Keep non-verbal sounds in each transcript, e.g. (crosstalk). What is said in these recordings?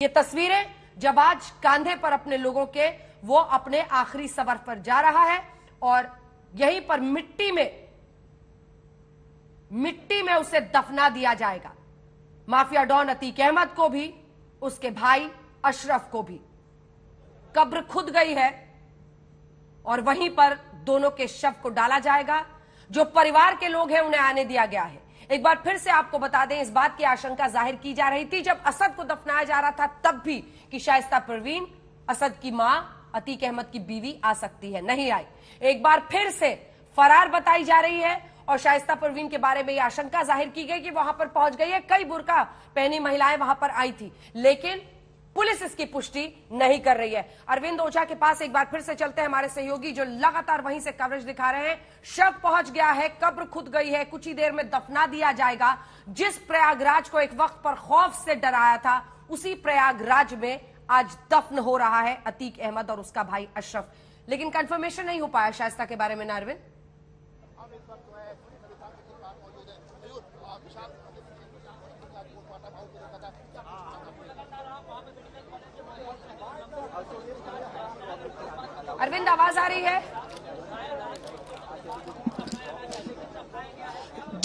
ये तस्वीरें जब आज कांधे पर अपने लोगों के, वो अपने आखिरी सफ़र पर जा रहा है और यहीं पर मिट्टी में मिट्टी में उसे दफना दिया जाएगा। माफिया डॉन अतीक अहमद को भी, उसके भाई अशरफ को भी। कब्र खुद गई है और वहीं पर दोनों के शव को डाला जाएगा। जो परिवार के लोग हैं, उन्हें आने दिया गया है। एक बार फिर से आपको बता दें, इस बात की आशंका ज़ाहिर की जा रही थी। जब असद को दफनाया जा रहा था, तब भी कि शाइस्ता परवीन, असद की माँ, अतीक अहमद की बीवी आ सकती है, नहीं आई। एक बार फिर से फरार बताई जा रही है और शाइस्ता परवीन के बारे में यह आशंका ज़ाहिर की गई कि वहाँ पर पहुँच गई है। कई बुरका पहनी महिलाएँ वहाँ पर आई थी। लेकिन पुलिस इसकी पुष्टि नहीं कर रही है। अरविंद ओझा के पास एक बार फिर से चलते हैं हमारे सहयोगी, जो लगातार वहीं से कवरेज दिखा रहे हैं। शव पहुँच गया है, कब्र खुद गई है, कुछ ही देर में दफना दिया जाएगा। जिस प्रयागराज को एक वक्त पर खौफ से डराया था, उसी प्रयागराज में आज दफन हो रहा है अतीक अहमद और उसका भाई अशरफ। लेकिन कंफर्मेशन नहीं हो पाया शाइस्ता के बारे में ना, अरविंद? अरविंद आवाज़ आ रही है?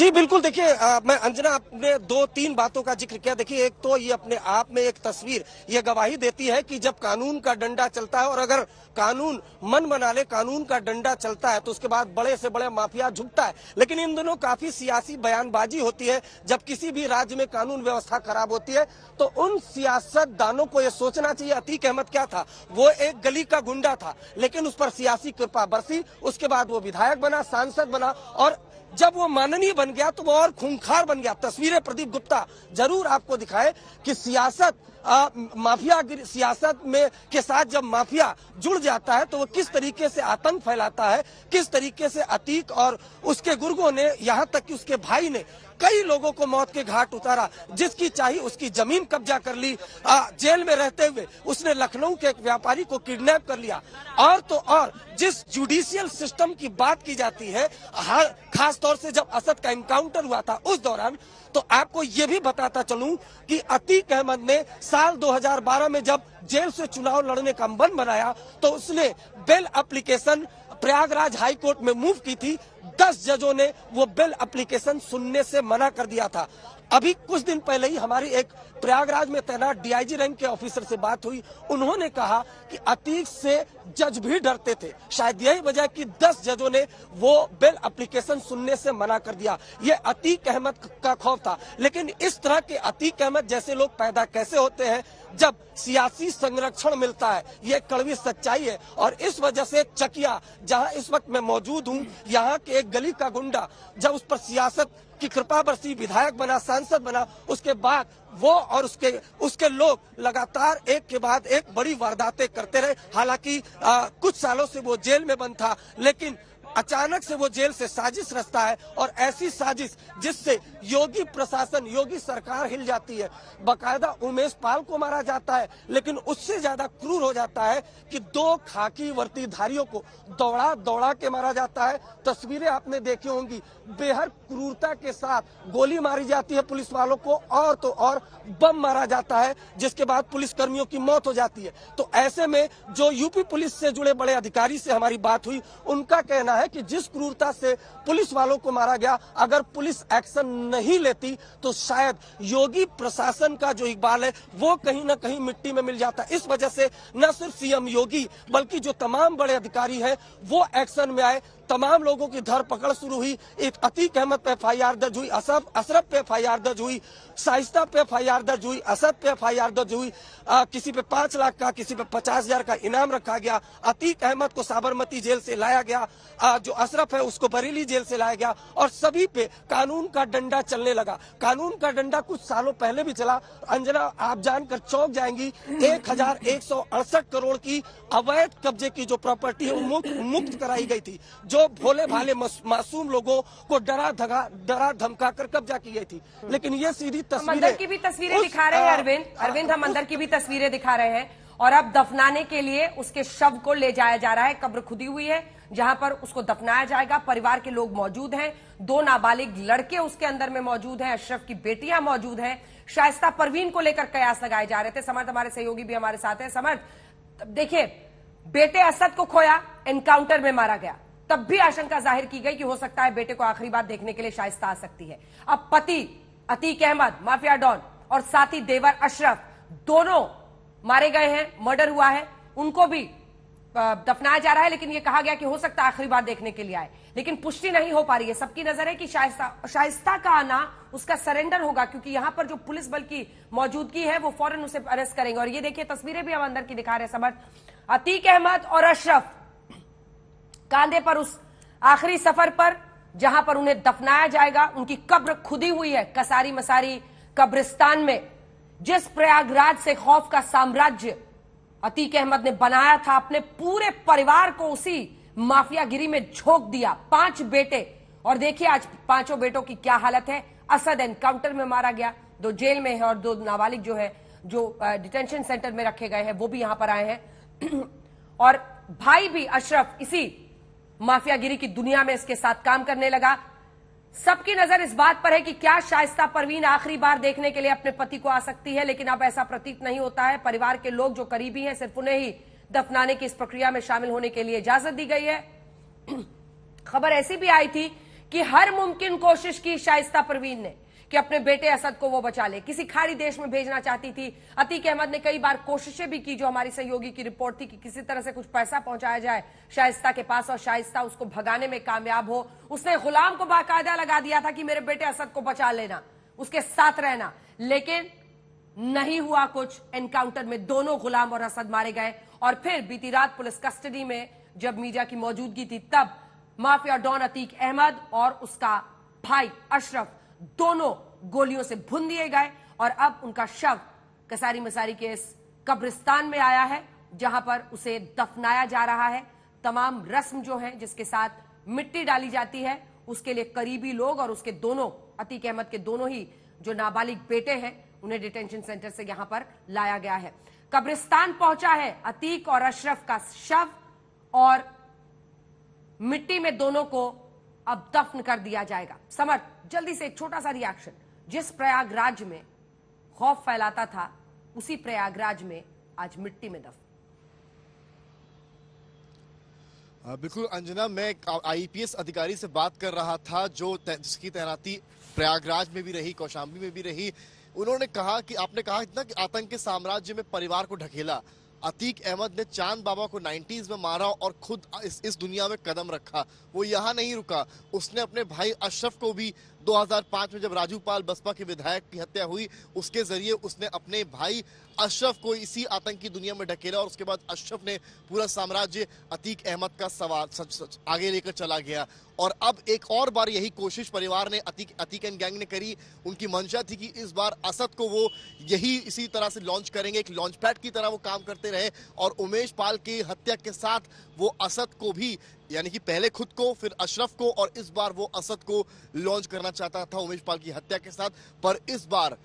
जी, बिल्कुल, देखिए मैं, अंजना, आपने दो, तीन बातों का ज़िक्र किया। देखिए, एक तो ये अपने आप में एक तस्वीर, ये गवाही देती है कि जब कानून का डंडा चलता है और अगर कानून मन बना ले, कानून का डंडा चलता है तो उसके बाद बड़े से बड़े माफिया झुकता है। लेकिन इन दोनों काफ़ी सियासी बयानबाजी होती है। जब किसी भी राज्य में कानून व्यवस्था खराब होती है तो उन सियासतदानों को यह सोचना चाहिए, अतीक अहमद क्या था? वो एक गली का गुंडा था, लेकिन उस पर सियासी कृपा बरसी, उसके बाद वो विधायक बना, सांसद बना और जब वो माननीय बन गया तो वो और खूंखार बन गया। तस्वीरें प्रदीप गुप्ता ज़रूर आपको दिखाए कि सियासत आ, माफिया सियासत में के साथ जब माफिया जुड़ जाता है तो वो किस तरीके से आतंक फैलाता है किस तरीके से अतीक और उसके गुर्गों ने यहाँ तक कि उसके भाई ने कई लोगों को मौत के घाट उतारा जिसकी चाहिए उसकी ज़मीन कब्जा कर ली। आ, जेल में रहते हुए उसने लखनऊ के एक व्यापारी को किडनैप कर लिया। और तो और जिस जुडिशियल सिस्टम की बात की जाती है खास तौर से जब असद का एनकाउंटर हुआ था उस दौरान तो आपको ये भी बताता चलूँ कि अतीक अहमद ने साल 2012 में जब जेल से चुनाव लड़ने का मन बनाया तो उसने bail application Prayagraj high court में मूव की थी दस जजों ने वो बिल एप्लीकेशन सुनने से मना कर दिया था। अभी कुछ दिन पहले ही हमारी एक प्रयागराज में तैनात डीआईजी रैंक के ऑफिसर से बात हुई। उन्होंने कहा कि अतीक से जज भी डरते थे। शायद यही वजह कि 10 जजों ने वो बिल एप्लीकेशन सुनने से मना कर दिया। ये अतीक अहमद का खौफ था। लेकिन इस तरह के अतीक अहमद जैसे लोग पैदा कैसे होते हैं, जब सियासी संरक्षण मिलता है, ये कड़वी सच्चाई है। और इस वजह से चकिया, जहाँ इस वक्त मैं मौजूद हूँ, यहाँ के एक गली का गुंडा जब उस पर सियासत की कृपा बरसी विधायक बना, सांसद बना, उसके बाद वो और उसके उसके लोग लगातार एक के बाद एक बड़ी वारदातें करते रहे। हालाँकि कुछ सालों से वो जेल में बंद था, लेकिन अचानक से वो जेल से साजिश रचता है और ऐसी साजिश जिससे योगी प्रशासन, योगी सरकार हिल जाती है। बकायदा उमेश पाल को मारा जाता है, लेकिन उससे ज़्यादा क्रूर हो जाता है कि दो खाकी वर्तीधारियों को दौड़ा दौड़ा के मारा जाता है। तस्वीरें आपने देखी होंगी। बेहद क्रूरता के साथ गोली मारी जाती है, पुलिस वालों को और तो और बम मारा जाता है, जिसके बाद पुलिस कर्मियों की मौत हो जाती है। तो ऐसे में जो यूपी पुलिस से जुड़े बड़े अधिकारी से हमारी बात हुई, उनका कहना है कि जिस क्रूरता से पुलिस वालों को मारा गया, अगर पुलिस एक्शन नहीं लेती तो शायद योगी प्रशासन का जो इकबाल है, वो कहीं ना कहीं मिट्टी में मिल जाता। इस वजह से न सिर्फ़ सीएम योगी, बल्कि जो तमाम बड़े अधिकारी हैं, वो एक्शन में आए। तमाम लोगों की धरपकड़ शुरू हुई। एक अतीक अहमद पे एफ़ दर्ज हुई असफ अशरफ पे एफ़ दर्ज हुई शाइस्ता पे एफ़ दर्ज हुई असद पे एफ़ दर्ज हुई आ, किसी पे पाँच लाख का किसी पे पचास हज़ार का इनाम रखा गया अतीक अहमद को साबरमती जेल से लाया गया आ, जो अशरफ है उसको बरेली जेल से लाया गया और सभी पे कानून का डंडा चलने लगा। कानून का डंडा कुछ सालों पहले भी चला। अंजना आप जानकर चौक जाएँगी एक हज़ार एक सौ अड़सठ करोड़ की अवैध कब्जे की जो प्रॉपर्टी है मुक्त मुक्त कराई गई थी। जो भोले भाले मासूम लोगों को डरा धगा डरा धमका कर कब्जा की गई थी। लेकिन ये सीधी अंदर की भी तस्वीरें दिखा रहे हैं अरविंद। अरविंद हम अंदर की भी तस्वीरें दिखा रहे हैं। और अब दफनाने के लिए उसके शव को ले जाया जा रहा है। कब्र खुदी हुई है जहाँ पर उसको दफनाया जाएगा। परिवार के लोग मौजूद हैं। दो नाबालिग लड़के उसके अंदर में मौजूद हैं। अशरफ की बेटियाँ मौजूद हैं। शाइस्ता परवीन को लेकर कयास लगाए जा रहे थे। समर्थ हमारे सहयोगी भी हमारे साथ हैं। समर्थ देखिए बेटे असद को खोया एनकाउंटर में मारा गया। तब भी आशंका ज़ाहिर की गई कि हो सकता है बेटे को आखिरी बार देखने के लिए शाइस्ता आ सकती है। अब पति, अतीक अहमद, माफिया डॉन और साथी देवर अशरफ दोनों मारे गए हैं, मर्डर हुआ है। उनको भी दफनाया जा रहा है, लेकिन यह कहा गया कि हो सकता है आखिरी बार देखने के लिए आए। लेकिन पुष्टि नहीं हो पा रही है। सबकी नज़र है कि शाइस्ता का आना, उसका सरेंडर होगा, क्योंकि यहाँ पर जो पुलिस बल की मौजूदगी है, वो फ़ौरन उसे अरेस्ट करेंगे। और ये देखिए, तस्वीरें भी हम अंदर की दिखा रहे हैं समर्थ अतीक अहमद और अशरफ कांधे पर उस आखिरी सफ़र पर, जहाँ पर उन्हें दफनाया जाएगा, उनकी कब्र खुदी हुई है, कसारी मसारी कब्रिस्तान में, जिस प्रयागराज से खौफ का साम्राज्य अतीक अहमद ने बनाया था, अपने पूरे परिवार को उसी माफियागिरी में झोंक दिया। पाँच बेटे, और देखिए आज पाँचों बेटों की क्या हालत है। असद एनकाउंटर में मारा गया, दो जेल में है और दो नाबालिग जो है, जो डिटेंशन सेंटर में रखे गए हैं, वो भी यहाँ पर आए हैं। (clears throat) और भाई भी अशरफ, इसी माफियागिरी की दुनिया में इसके साथ काम करने लगा। सबकी नज़र इस बात पर है कि क्या शाइस्ता परवीन आखिरी बार देखने के लिए अपने पति को आ सकती है, लेकिन अब ऐसा प्रतीत नहीं होता है। परिवार के लोग जो करीबी हैं, सिर्फ़ उन्हें ही दफनाने की इस प्रक्रिया में शामिल होने के लिए इजाज़त दी गई है। (clears throat) खबर ऐसी भी आई थी कि हर मुमकिन कोशिश की शाइस्ता परवीन ने। कि अपने बेटे असद को वो बचा ले। किसी खाड़ी देश में भेजना चाहती थी। अतीक अहमद ने कई बार कोशिशें भी की जो हमारी सहयोगी की रिपोर्ट थी कि किसी तरह से कुछ पैसा पहुँचाया जाए, शाइस्ता के पास और शाइस्ता उसको भगाने में कामयाब हो। उसने गुलाम को बाकायदा लगा दिया था कि मेरे बेटे असद को बचा लेना, उसके साथ रहना। लेकिन नहीं हुआ कुछ। एनकाउंटर में दोनों गुलाम और असद मारे गए और फिर बीती रात पुलिस कस्टडी में जब मीडिया की मौजूदगी थी, तब माफिया डॉन अतीक अहमद और उसका भाई अशरफ दोनों गोलियों से भुन दिए गए और अब उनका शव कसारी मसारी के इस कब्रिस्तान में आया है, जहाँ पर उसे दफनाया जा रहा है। तमाम रस्म जो है, जिसके साथ मिट्टी डाली जाती है, उसके लिए करीबी लोग और उसके दोनों, अतीक अहमद के दोनों ही जो नाबालिग बेटे हैं, उन्हें डिटेंशन सेंटर से यहाँ पर लाया गया है। कब्रिस्तान पहुँचा है अतीक और अशरफ का शव और मिट्टी में दोनों को अब दफन कर दिया जाएगा। समर्थ, जल्दी से एक छोटा सा रिएक्शन जिस प्रयागराज में खौफ फैलाता था, उसी प्रयागराज में आज मिट्टी में दफन। बिल्कुल, अंजना, मैं आईपीएस अधिकारी से बात कर रहा था, जो जिसकी तैनाती प्रयागराज में भी रही, कौशाम्बी में भी रही। उन्होंने कहा कि, आपने कहा इतना कि आतंक के साम्राज्य में परिवार को ढकेला। अतीक अहमद ने चाँद बाबा को 90s में मारा और खुद इस, इस दुनिया में कदम रखा। वो यहाँ नहीं रुका। उसने अपने भाई अशरफ को भी 2005 में जब राजू पाल बसपा के विधायक की हत्या हुई, उसके ज़रिए उसने अपने भाई अशरफ को इसी आतंकी दुनिया में ढकेला और उसके बाद अशरफ ने पूरा साम्राज्य अतीक अहमद का सवाल सच सच आगे लेकर चला गया। और अब एक और बार यही कोशिश परिवार ने अतीक अतीक एंड गैंग ने करी। उनकी मंशा थी कि इस बार असद को वो यही इसी तरह से लॉन्च करेंगे, एक लॉन्च पैड की तरह वो काम करते रहे। और उमेश पाल की हत्या के साथ वो असद को भी यानी कि पहले खुद को, फिर अशरफ को और इस बार वो असद को लॉन्च करना चाहता था उमेश पाल की हत्या के साथ। पर इस बार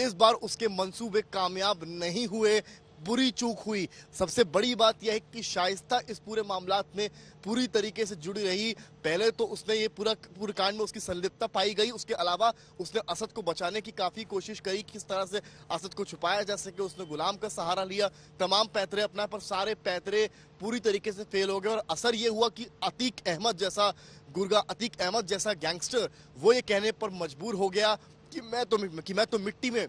इस बार उसके मंसूबे कामयाब नहीं हुए। बुरी चूक हुई। सबसे बड़ी बात यह है कि शाइस्ता इस पूरे मामला में पूरी तरीके से जुड़ी रही। पहले तो उसने ये पूरा पूरे कांड में उसकी संलिप्तता पाई गई। उसके अलावा उसने असद को बचाने की काफ़ी कोशिश करी किस तरह से असद को छुपाया जा सके। उसने गुलाम का सहारा लिया। तमाम पैतरे अपना पर सारे पैतरे पूरी तरीके से फेल हो गए। और असर ये हुआ कि अतीक अहमद जैसा गुरगा, अतीक अहमद जैसा गैंगस्टर, वो ये कहने पर मजबूर हो गया कि मैं तो कि मैं तो मिट्टी में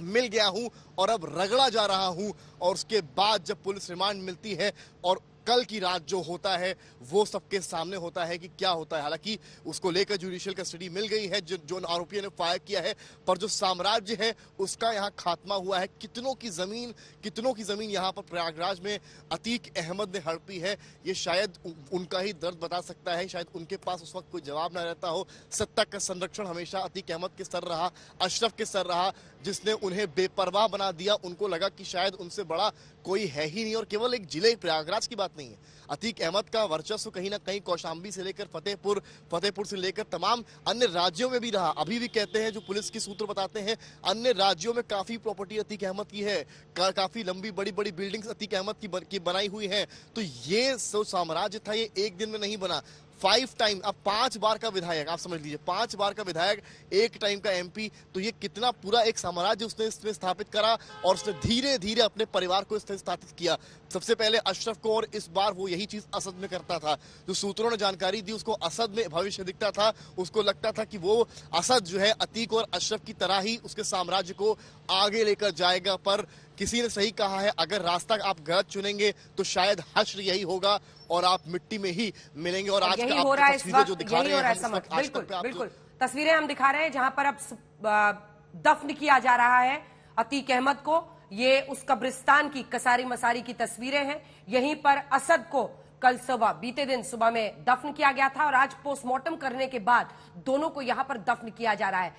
मिल गया हूँ और अब रगड़ा जा रहा हूँ और उसके बाद जब पुलिस रिमांड मिलती है और कल की रात जो होता है, वो सबके सामने होता है कि क्या होता है। हालाँकि उसको लेकर जुडिशियल कस्टडी मिल गई है, जो जो आरोपियों ने फायर किया है, पर जो साम्राज्य है, उसका यहाँ खात्मा हुआ है। कितनों की ज़मीन, कितनों की ज़मीन यहाँ पर प्रयागराज में अतीक अहमद ने हड़पी है, ये शायद उनका ही दर्द बता सकता है। शायद उनके पास उस वक्त कोई जवाब न रहता हो। सत्ता का संरक्षण हमेशा अतीक अहमद के सर रहा, अशरफ के सर रहा, जिसने उन्हें बेपरवाह बना दिया। उनको लगा कि शायद उनसे बड़ा कोई है ही नहीं और केवल एक ज़िले प्रयागराज की बात नहीं है। अतीक अहमद का वर्चस्व कहीं ना कहीं कौशाम्बी से लेकर फतेहपुर फतेहपुर से लेकर तमाम अन्य राज्यों में भी रहा। अभी भी कहते हैं जो पुलिस के सूत्र बताते हैं अन्य राज्यों में काफ़ी प्रॉपर्टी अतीक अहमद की है। का, काफ़ी लंबी बड़ी बड़ी बिल्डिंग्स अतीक अहमद की, की बनाई हुई है। तो ये साम्राज्य था ये एक दिन में नहीं बना। फाइव टाइम अब पाँच बार का विधायक, आप समझ लीजिए, पाँच बार का विधायक, एक टाइम का एमपी तो ये कितना पूरा एक साम्राज्य उसने इसमें स्थापित करा और उसने धीरे धीरे अपने परिवार को इसमें स्थापित किया। सबसे पहले अशरफ को और इस बार वो यही चीज़ असद में करता था। जो सूत्रों ने जानकारी दी, उसको असद में भविष्य दिखता था। उसको लगता था कि वो असद जो है, अतीक और अशरफ की तरह ही उसके साम्राज्य को आगे लेकर जाएगा, पर किसी ने सही कहा है अगर रास्ता आप गलत चुनेंगे तो शायद हश्र यही होगा और आप मिट्टी में ही मिलेंगे और आज का हो रहा है तस्वीरें जो दिखा रहे हैं बिल्कुल तस्वीरें हम दिखा रहे हैं जहाँ पर अब दफन किया जा रहा है अतीक अहमद को। ये उस कब्रिस्तान की कसारी मसारी की तस्वीरें हैं। यहीं पर असद को कल सुबह बीते दिन सुबह में दफन किया गया था और आज पोस्टमार्टम करने के बाद दोनों को यहाँ पर दफन किया जा रहा है।